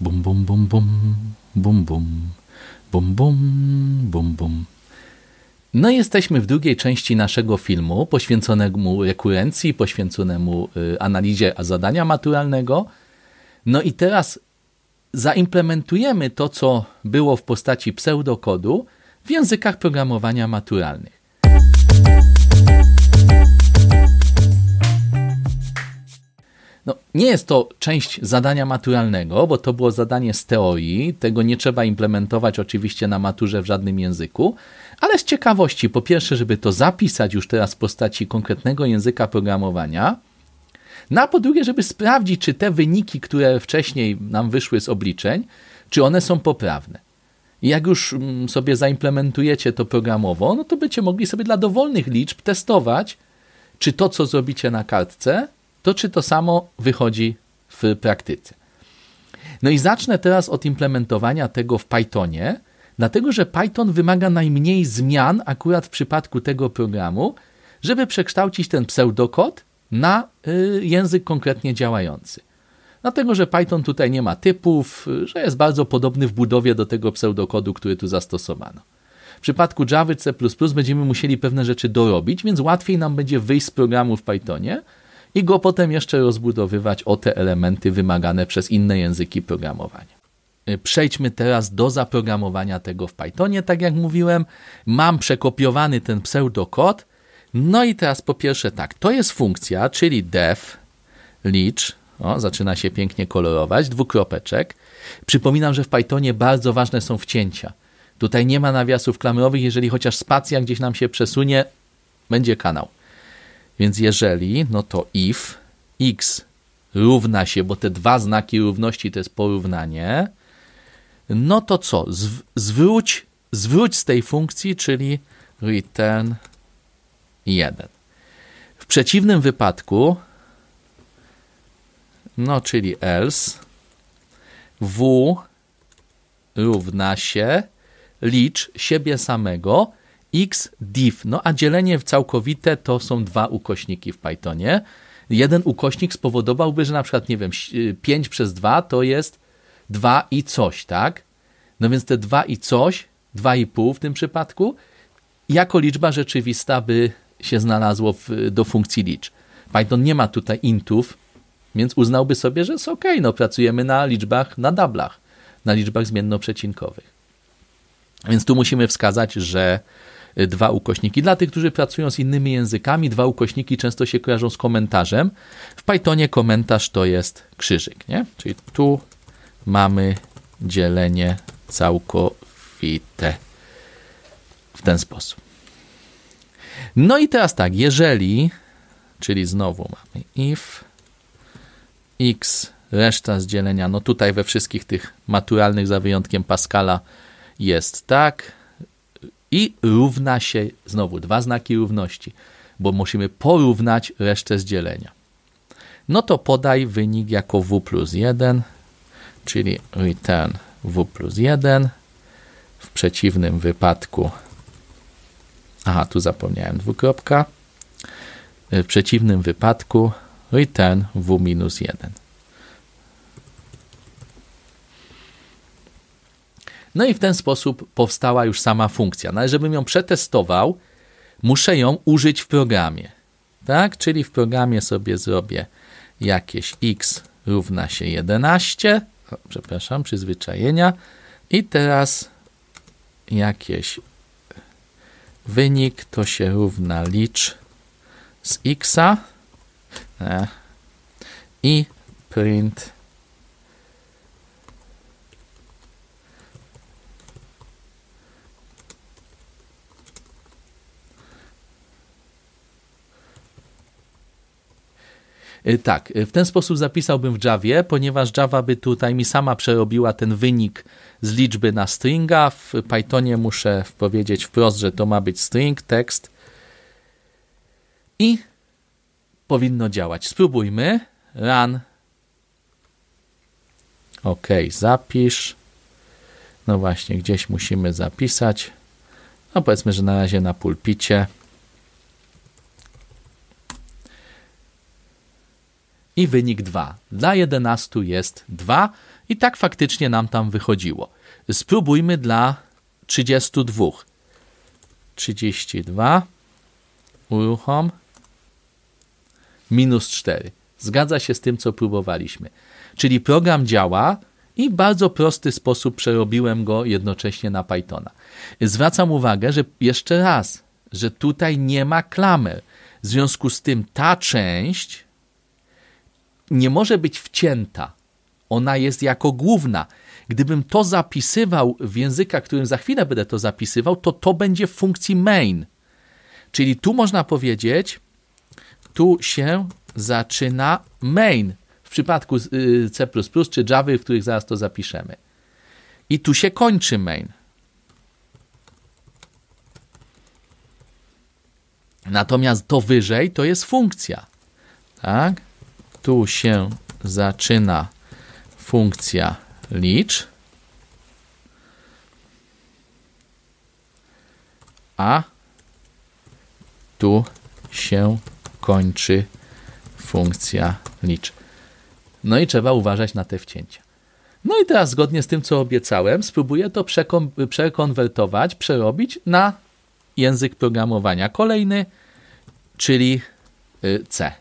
Bum, bum, bum, bum, bum, bum, bum, bum, bum, bum. No i jesteśmy w drugiej części naszego filmu poświęconemu rekurencji, poświęconemu y, analizie zadania maturalnego. No i teraz zaimplementujemy to, co było w postaci pseudokodu w językach programowania maturalnych. No, nie jest to część zadania maturalnego, bo to było zadanie z teorii. Tego nie trzeba implementować oczywiście na maturze w żadnym języku, ale z ciekawości, po pierwsze, żeby to zapisać już teraz w postaci konkretnego języka programowania, no a po drugie, żeby sprawdzić, czy te wyniki, które wcześniej nam wyszły z obliczeń, czy one są poprawne. I jak już mm, sobie zaimplementujecie to programowo, no to będziecie mogli sobie dla dowolnych liczb testować, czy to, co zrobicie na kartce, to czy to samo wychodzi w praktyce. No i zacznę teraz od implementowania tego w Pythonie, dlatego że Python wymaga najmniej zmian akurat w przypadku tego programu, żeby przekształcić ten pseudokod na y, język konkretnie działający. Dlatego, że Python tutaj nie ma typów, że jest bardzo podobny w budowie do tego pseudokodu, który tu zastosowano. W przypadku Java C++ będziemy musieli pewne rzeczy dorobić, więc łatwiej nam będzie wyjść z programu w Pythonie i go potem jeszcze rozbudowywać o te elementy wymagane przez inne języki programowania. Y, przejdźmy teraz do zaprogramowania tego w Pythonie. Tak jak mówiłem, mam przekopiowany ten pseudokod. No i teraz po pierwsze tak, to jest funkcja, czyli def licz, o, zaczyna się pięknie kolorować, dwukropeczek. Przypominam, że w Pythonie bardzo ważne są wcięcia. Tutaj nie ma nawiasów klamrowych, jeżeli chociaż spacja gdzieś nam się przesunie, będzie kanał. Więc jeżeli, no to if x równa się, bo te dwa znaki równości to jest porównanie, no to co? Zwróć, zwróć z tej funkcji, czyli return 1. W przeciwnym wypadku, no czyli else, w równa się licz siebie samego x div. No a dzielenie całkowite to są dwa ukośniki w Pythonie. Jeden ukośnik spowodowałby, że na przykład, nie wiem, 5 przez 2 to jest 2 i coś, tak? No więc te 2 i coś, 2,5 w tym przypadku, jako liczba rzeczywista by się znalazło w, do funkcji licz. Python nie ma tutaj intów, więc uznałby sobie, że jest ok, no pracujemy na liczbach, na dublach, na liczbach zmiennoprzecinkowych. Więc tu musimy wskazać, że dwa ukośniki. Dla tych, którzy pracują z innymi językami, dwa ukośniki często się kojarzą z komentarzem. W Pythonie komentarz to jest krzyżyk, nie? Czyli tu mamy dzielenie całkowite w ten sposób. No i teraz tak, jeżeli, czyli znowu mamy if x, reszta z dzielenia, no tutaj we wszystkich tych maturalnych, za wyjątkiem Pascala, jest tak, i równa się, znowu dwa znaki równości, bo musimy porównać resztę z dzielenia. No to podaj wynik jako w plus 1, czyli return w plus 1. W przeciwnym wypadku, aha, tu zapomniałem dwukropka, w przeciwnym wypadku return w minus 1. No i w ten sposób powstała już sama funkcja. No ale żebym ją przetestował, muszę ją użyć w programie. Tak? Czyli w programie sobie zrobię jakieś x równa się 11, o, przepraszam, przyzwyczajenia i teraz jakieś wynik to się równa licz z x e, i print tak, y, w ten sposób zapisałbym w Javie, ponieważ Java by tutaj mi sama przerobiła ten wynik z liczby na stringa. W Pythonie muszę powiedzieć wprost, że to ma być string, tekst i powinno działać. Spróbujmy. Run. OK, zapisz. No właśnie, gdzieś musimy zapisać. No powiedzmy, że na razie na pulpicie. I wynik 2. Dla 11 jest 2 i tak faktycznie nam tam wychodziło. Spróbujmy dla 32. 32 uruchom minus 4. Zgadza się z tym, co próbowaliśmy. Czyli program działa i w bardzo prosty sposób przerobiłem go jednocześnie na Pythona. Zwracam uwagę, że jeszcze raz, że tutaj nie ma klamer. W związku z tym ta część nie może być wcięta. Ona jest jako główna. Gdybym to zapisywał w językach, którym za chwilę będę to zapisywał, to to będzie w funkcji main. Czyli tu można powiedzieć, tu się zaczyna main w przypadku y, C++ czy Java, w których zaraz to zapiszemy. I tu się kończy main. Natomiast to wyżej to jest funkcja. Tak? Tu się zaczyna funkcja licz, a tu się kończy funkcja licz. No i trzeba uważać na te wcięcia. No i teraz zgodnie z tym, co obiecałem, spróbuję to przekon przekonwertować, przerobić na język programowania kolejny, czyli y, C.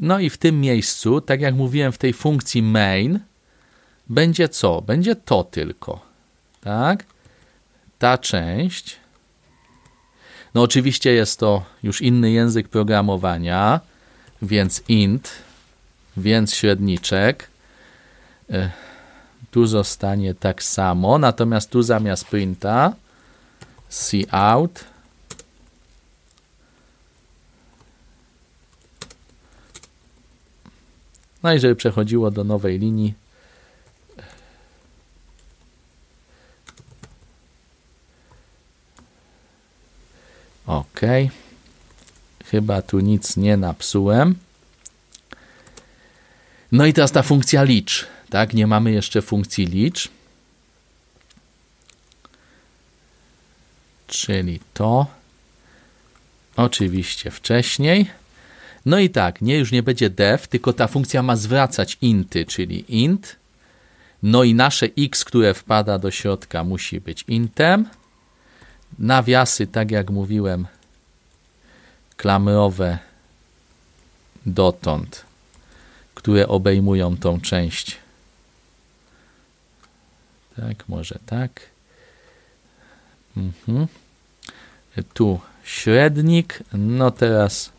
No i w tym miejscu, tak jak mówiłem w tej funkcji main, będzie co? Będzie to tylko. Tak? Ta część. No oczywiście jest to już inny język programowania, więc int, więc średniczek. Y, tu zostanie tak samo, natomiast tu zamiast printa out No i żeby przechodziło do nowej linii, OK. Chyba tu nic nie napsułem. No i teraz ta funkcja licz. Tak, nie mamy jeszcze funkcji licz. Czyli to. Oczywiście wcześniej. No i tak, nie, już nie będzie def, tylko ta funkcja ma zwracać inty, czyli int. No i nasze x, które wpada do środka, musi być intem. Nawiasy, tak jak mówiłem, klamrowe dotąd, które obejmują tą część. Tak, może tak. Mhm. Tu średnik. No teraz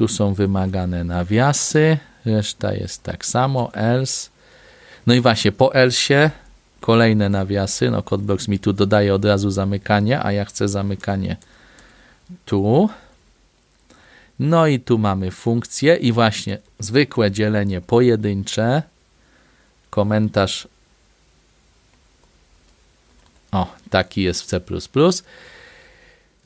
tu są wymagane nawiasy, reszta jest tak samo, else. No i właśnie po else kolejne nawiasy, no CodeBlocks mi tu dodaje od razu zamykanie, a ja chcę zamykanie tu. No i tu mamy funkcję i właśnie zwykłe dzielenie pojedyncze, komentarz o, taki jest w C++.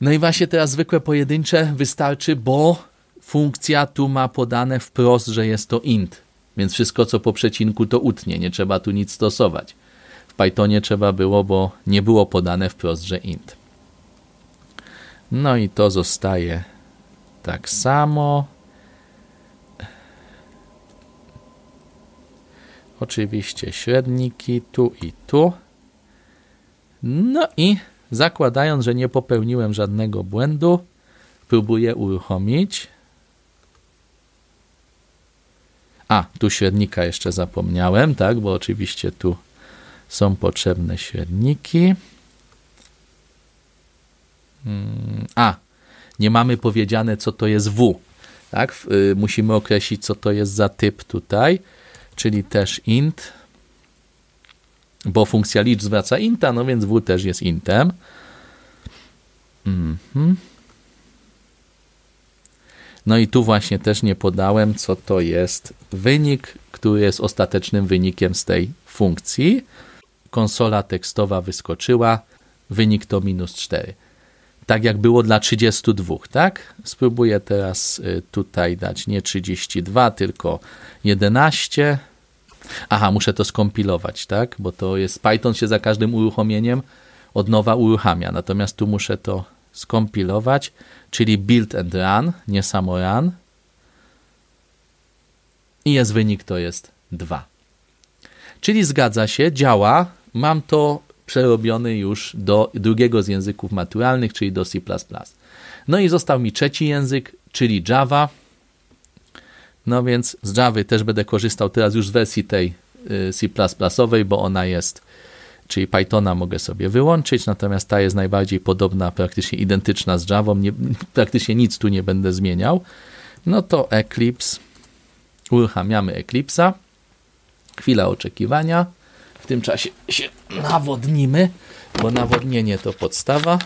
No i właśnie teraz zwykłe pojedyncze wystarczy, bo funkcja tu ma podane wprost, że jest to int, więc wszystko co po przecinku to utnie, nie trzeba tu nic stosować. W Pythonie trzeba było, bo nie było podane wprost, że int. No i to zostaje tak samo. Oczywiście średniki tu i tu. No i zakładając, że nie popełniłem żadnego błędu, próbuję uruchomić. A, tu średnika jeszcze zapomniałem, tak, bo oczywiście tu są potrzebne średniki. Hmm, a, nie mamy powiedziane, co to jest W. Tak? Y, musimy określić, co to jest za typ tutaj, czyli też int, bo funkcja licz zwraca inta, no więc W też jest intem. Mhm. No i tu właśnie też nie podałem, co to jest wynik, który jest ostatecznym wynikiem z tej funkcji. Konsola tekstowa wyskoczyła, wynik to minus 4. Tak jak było dla 32, tak? Spróbuję teraz y, tutaj dać nie 32, tylko 11. Aha, muszę to skompilować, tak? Bo to jest Python się za każdym uruchomieniem od nowa uruchamia. Natomiast tu muszę to skompilować, czyli build and run, nie samo run. i jest wynik to jest 2. Czyli zgadza się, działa. Mam to przerobiony już do drugiego z języków maturalnych, czyli do C++. No i został mi trzeci język, czyli Java. No więc z Java też będę korzystał teraz już z wersji tej y, C++owej, bo ona jest, czyli Pythona mogę sobie wyłączyć, natomiast ta jest najbardziej podobna, praktycznie identyczna z Java, nie, praktycznie nic tu nie będę zmieniał. No to Eclipse, uruchamiamy Eclipse'a, chwila oczekiwania, w tym czasie się nawodnimy, bo nawodnienie to podstawa.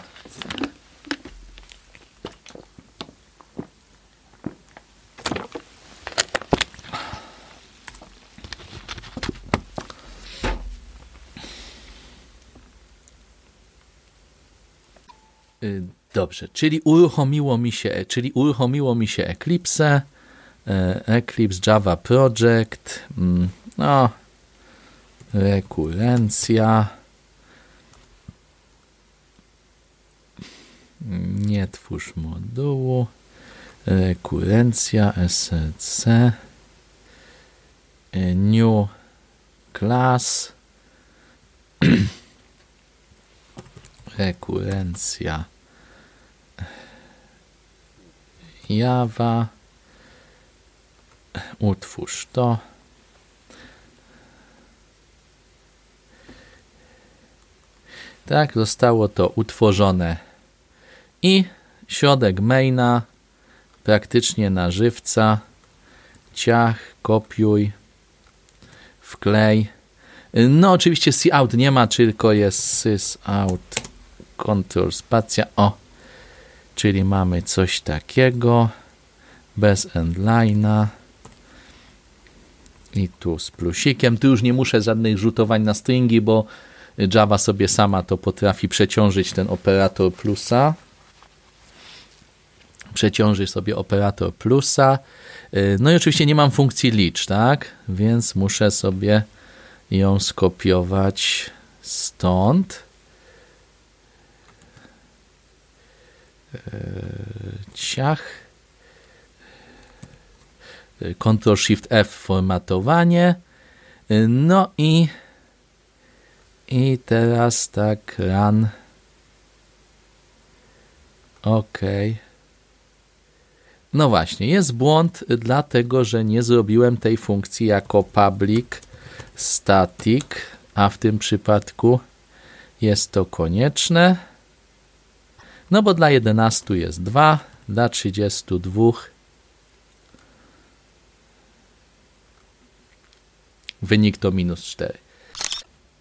Dobrze, czyli uruchomiło mi się, czyli uruchomiło mi się Eclipse, y, Eclipse Java Project, mm, no, rekurencja, nie twórz modułu, rekurencja, SLC, new class, rekurencja Java, utwórz to, Tak, zostało to utworzone. I środek maina, praktycznie na żywca, ciach, kopiuj, wklej. No oczywiście out nie ma, tylko jest sys out control spacja. O, czyli mamy coś takiego bez endline'a i tu z plusikiem. Tu już nie muszę żadnych rzutowań na stringi, bo Java sobie sama to potrafi przeciążyć ten operator plusa. Przeciąży sobie operator plusa. Y, no i oczywiście nie mam funkcji licz, tak? Więc muszę sobie ją skopiować stąd. Ciach. Y, Ctrl Shift F formatowanie. No i i teraz tak, run. OK. No właśnie, jest błąd, dlatego że nie zrobiłem tej funkcji jako public static, a w tym przypadku jest to konieczne. No bo dla 11 jest 2, dla 32 wynik to minus 4.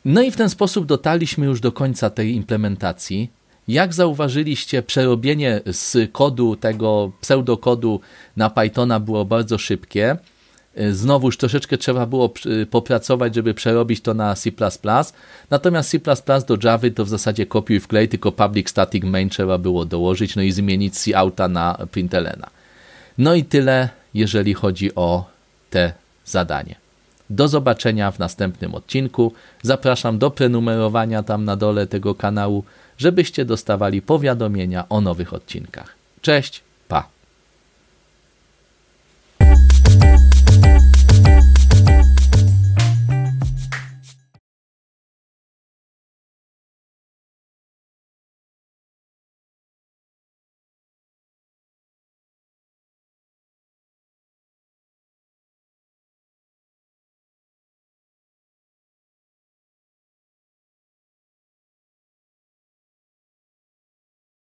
No i w ten sposób dotarliśmy już do końca tej implementacji. Jak zauważyliście, przerobienie z kodu tego pseudokodu na Pythona było bardzo szybkie. Znowuż troszeczkę trzeba było popracować, żeby przerobić to na C++. Natomiast C++ do Java to w zasadzie kopiuj wklej, tylko public static main trzeba było dołożyć, no i zmienić C na printlna. No i tyle, jeżeli chodzi o te zadanie. Do zobaczenia w następnym odcinku. Zapraszam do prenumerowania tam na dole tego kanału, żebyście dostawali powiadomienia o nowych odcinkach. Cześć!